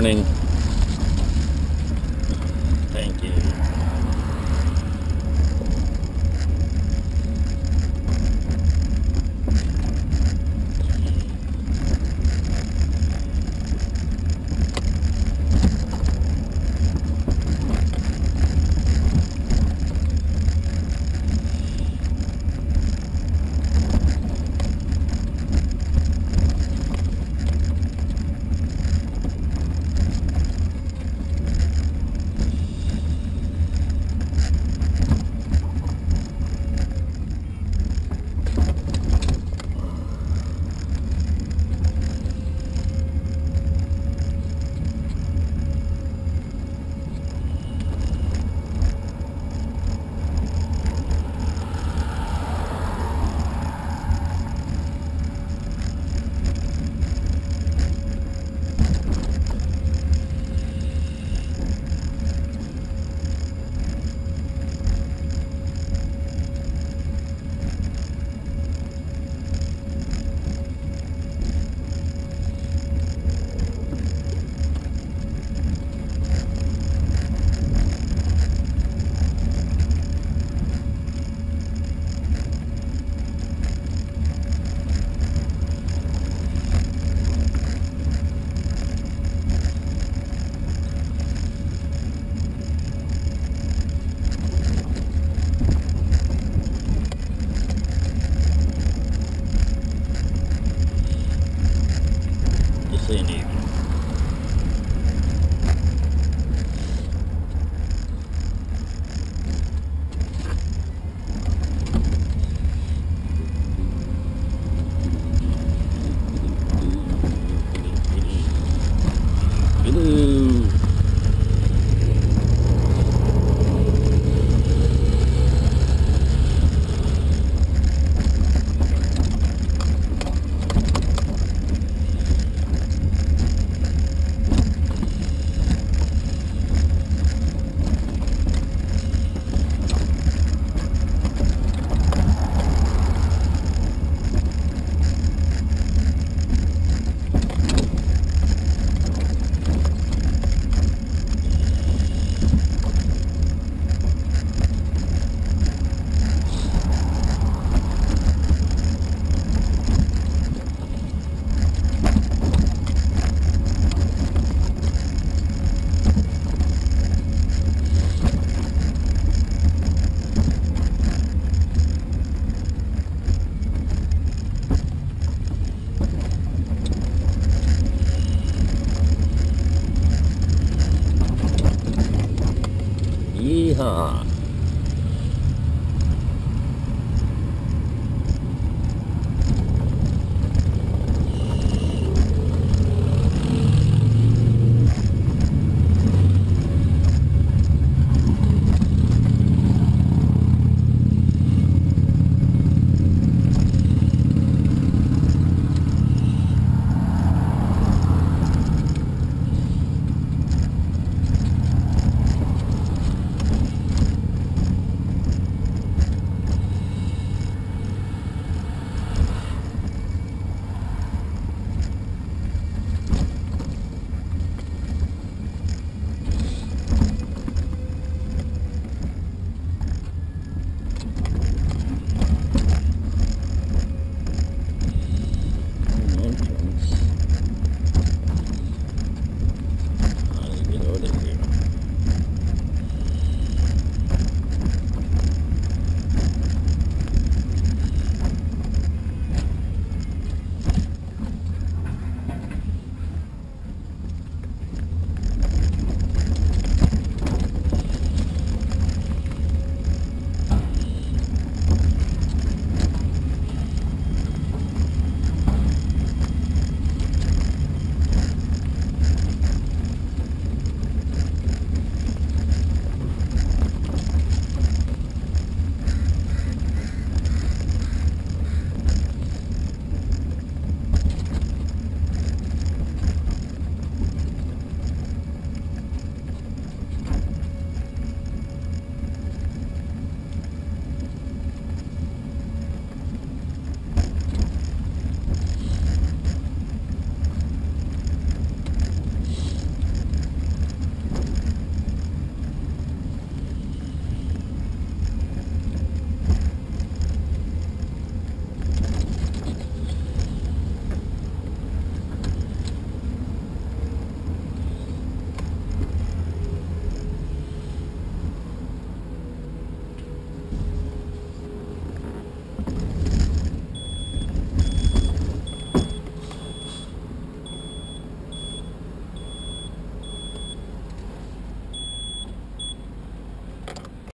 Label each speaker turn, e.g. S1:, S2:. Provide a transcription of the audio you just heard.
S1: Morning.